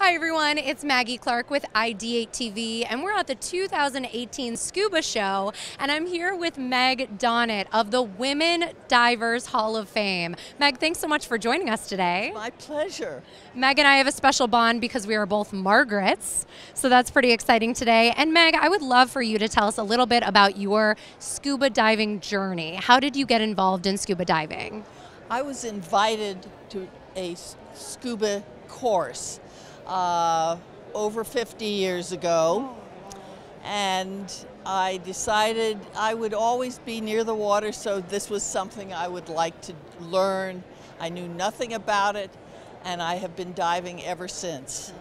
Hi, everyone. It's Maggie Clark with Ideate TV, and we're at the 2018 Scuba Show. And I'm here with Meg Donat of the Women Divers Hall of Fame. Meg, thanks so much for joining us today. My pleasure. Meg and I have a special bond because we are both Margarets, so that's pretty exciting today. And Meg, I would love for you to tell us a little bit about your scuba diving journey. How did you get involved in scuba diving? I was invited to a scuba course uh, over 50 years ago. And I decided I would always be near the water, so this was something I would like to learn. I knew nothing about it, and I have been diving ever since.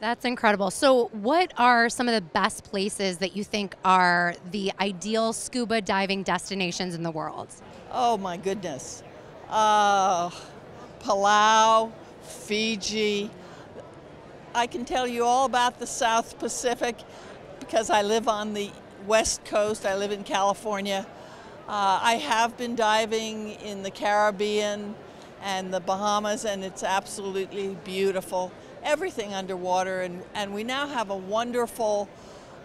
That's incredible. So, what are some of the best places that you think are the ideal scuba diving destinations in the world? Oh my goodness. Uh, Palau, Fiji, I can tell you all about the South Pacific because I live on the west coast. I live in California. Uh, I have been diving in the Caribbean and the Bahamas, and it's absolutely beautiful. Everything underwater, and, and we now have a wonderful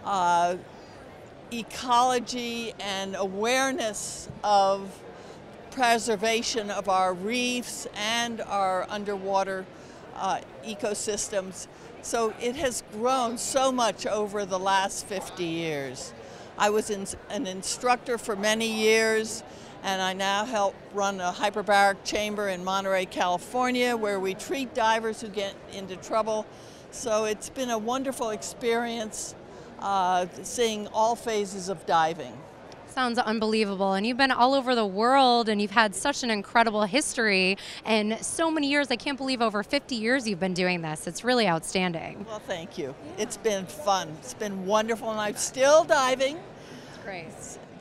uh, ecology and awareness of preservation of our reefs and our underwater uh, ecosystems. So it has grown so much over the last 50 years. I was in, an instructor for many years and I now help run a hyperbaric chamber in Monterey, California where we treat divers who get into trouble. So it's been a wonderful experience uh, seeing all phases of diving sounds unbelievable. And you've been all over the world and you've had such an incredible history and so many years. I can't believe over 50 years you've been doing this. It's really outstanding. Well, thank you. Yeah. It's been fun. It's been wonderful, and I'm still diving. That's great.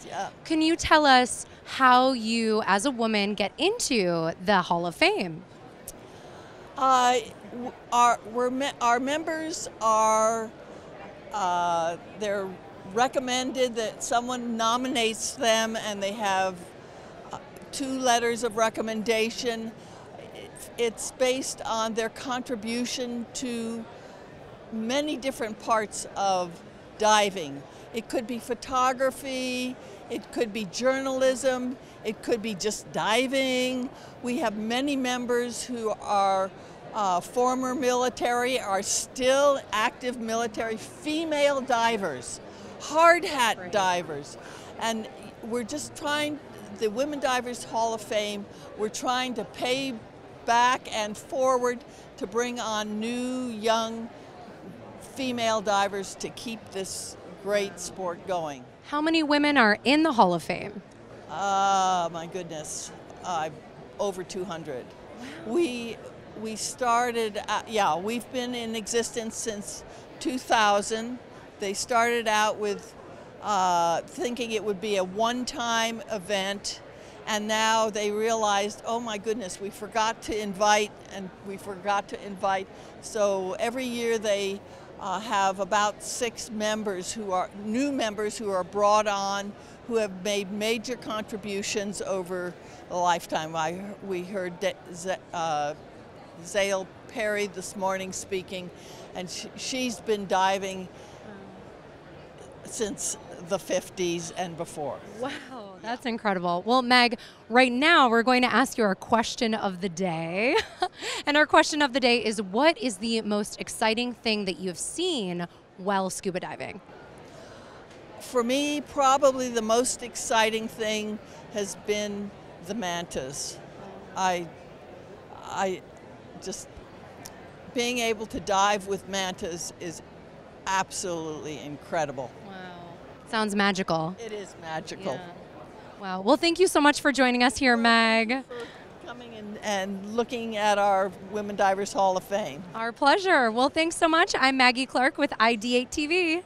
Yeah. Can you tell us how you, as a woman, get into the Hall of Fame? Uh, our, we're me our members are uh, they're recommended that someone nominates them and they have uh, two letters of recommendation. It's based on their contribution to many different parts of diving. It could be photography, it could be journalism, it could be just diving. We have many members who are uh, former military, are still active military female divers hard hat divers. And we're just trying, the Women Divers Hall of Fame, we're trying to pay back and forward to bring on new, young female divers to keep this great sport going. How many women are in the Hall of Fame? Uh, my goodness, uh, over 200. We we started, uh, yeah, we've been in existence since 2000. They started out with uh, thinking it would be a one-time event and now they realized, oh my goodness, we forgot to invite and we forgot to invite. So every year they uh, have about six members who are new members who are brought on who have made major contributions over the lifetime. I, we heard uh, Zale Parry this morning speaking and sh she's been diving since the 50s and before. Wow, that's incredible. Well, Meg, right now we're going to ask you our question of the day. and our question of the day is what is the most exciting thing that you've seen while scuba diving? For me, probably the most exciting thing has been the mantas. I, I just, being able to dive with mantas is absolutely incredible. Sounds magical. It is magical. Yeah. Wow. Well, thank you so much for joining us here, Meg. coming in and looking at our Women Divers Hall of Fame. Our pleasure. Well, thanks so much. I'm Maggie Clark with Ideate TV.